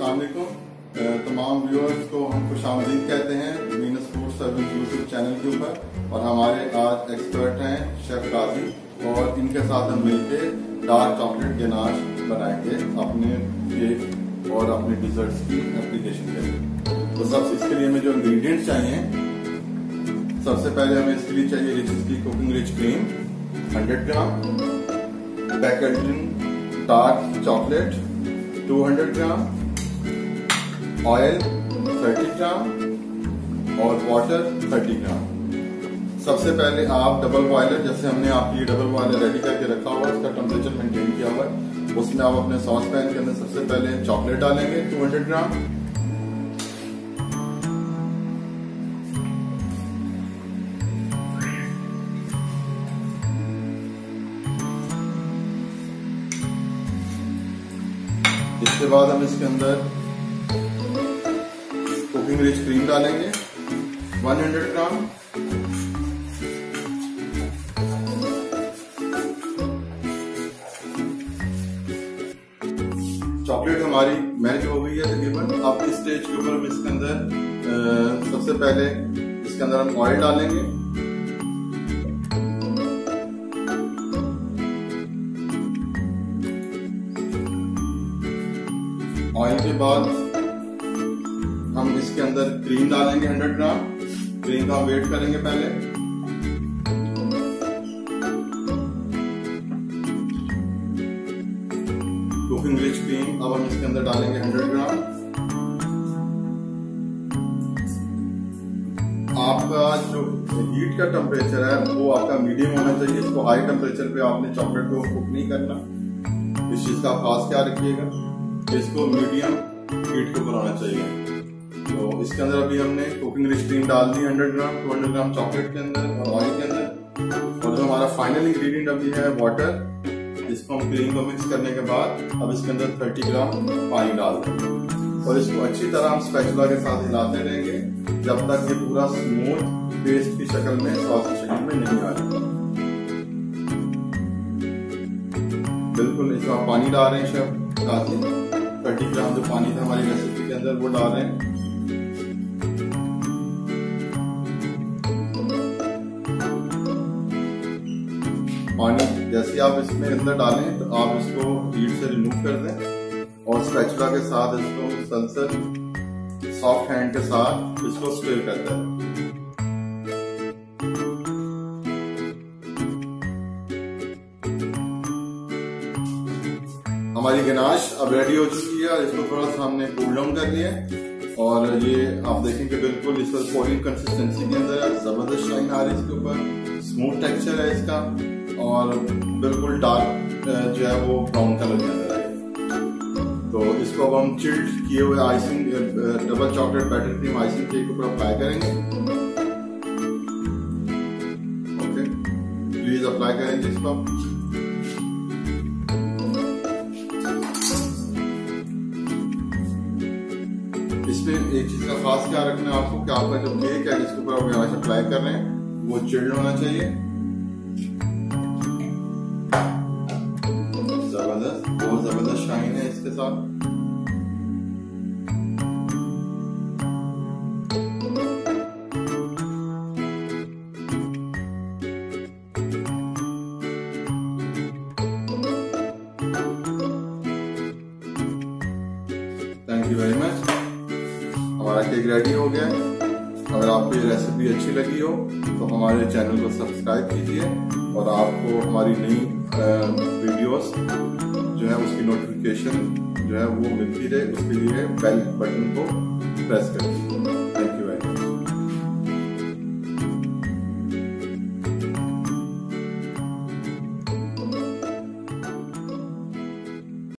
असलकुम तमाम व्यूअर्स को हम खुश आमदीद कहते हैं Meenas food service YouTube channel के ऊपर। और हमारे आज एक्सपर्ट हैं शेफ काजी और इनके साथ हम मिलके डार्क चॉकलेट गनाश बनाएँगे अपने केक और अपने डिजर्ट्स की एप्लीकेशन के लिए। तो सब इसके लिए हमें जो इंग्रेडिएंट्स चाहिए, सबसे पहले हमें इसके लिए चाहिए रिच की cooking rich cream 100 gram packaging dark chocolate 200 gram oil 30 gram और वाटर 30 ग्राम सबसे पहले आप डबल बॉयलर जैसे हमने आपके डबल बॉयलर रेडी करके रखा हुआ है, उसका टेम्परेचर मेंटेन किया हुआ है। उसमें आप अपने सॉस पैन के अंदर सबसे पहले चॉकलेट डालेंगे 200 ग्राम इसके बाद हम इसके अंदर कुकिंग रिच क्रीम डालेंगे। 100 ग्राम चॉकलेट हमारी मेल्ट हो गई है तकरीबन। अब इस स्टेज के ऊपर हम इसके अंदर सबसे पहले इसके अंदर हम ऑयल डालेंगे। ऑयल के बाद हम इसके अंदर क्रीम डालेंगे 100 ग्राम। क्रीम का वेट करेंगे पहले। कुकिंग रिच क्रीम अब हम इसके अंदर डालेंगे 100 ग्राम। आपका जो हीट का टेम्परेचर है, वो आपका मीडियम होना चाहिए। इसको हाई टेम्परेचर पे आपने चॉकलेट को कुक नहीं करना। इस चीज़ का खास ख्याल रखिएगा। इसको मीडियम हीट को बनाना चाहिए। तो इसके अंदर अभी हमने कुकिंग रिच डाल दी 100 ग्राम 200 ग्राम चॉकलेट के अंदर और ऑयल के अंदर। और जो हमारा फाइनल इंग्रेडिएंट अभी है वाटर इसको हम क्रीम को मिक्स करने के बाद अब इसके अंदर 30 ग्राम पानी डाल देंगे। और इसको अच्छी तरह हम स्पैचुला के साथ हिलाते रहेंगे जब तक ये पूरा स्मूथ पेस्ट की शक्ल में सॉस की शक्ल में नहीं आ रही बिल्कुल इसमें पानी डाल रहे हैं शेफ थर्टी ग्राम जो पानी था हमारी रेसिपी के अंदर वो डाल रहे हैं। पानी, जैसे आप इसमें अंदर डालें तो आप इसको हीट से रिमूव कर दें और स्पैचुला के साथ इसको सलसल सॉफ्ट हैंड के साथ इसको स्टिर कर दें। हमारी गनाश अब रेडी हो चुकी है इसको थोड़ा सा हमने कूल डाउन कर लिया और ये आप देखेंगे बिल्कुल इस पर कंसिस्टेंसी के अंदर, ज़बरदस्त शाइन आ रही है इसके ऊपर। स्मूथ टेक्सचर है इसका। और बिल्कुल डार्क जो है वो ब्राउन कलर के अंदर है। तो इसको अब हम चिल्ड किए हुए icing double chocolate butter cream icing cake के ऊपर अप्लाई करेंगे। ओके प्लीज़ अप्लाई करेंगे इसको इसमें एक चीज़ का खास ख्याल रखना है आपको कि आपका जो केक है, जिसके ऊपर आप अप्लाई कर रहे हैं, वो चिल्ड होना चाहिए। इसके साथ थैंक यू वेरी मच हमारा केक रेडी हो गया है। अगर आपको ये रेसिपी अच्छी लगी हो तो हमारे चैनल को सब्सक्राइब कीजिए और आपको हमारी नई वीडियोस जो है उसकी नोटिफिकेशन जो है वो मिलती रहे, उसके लिए बेल बटन को प्रेस कर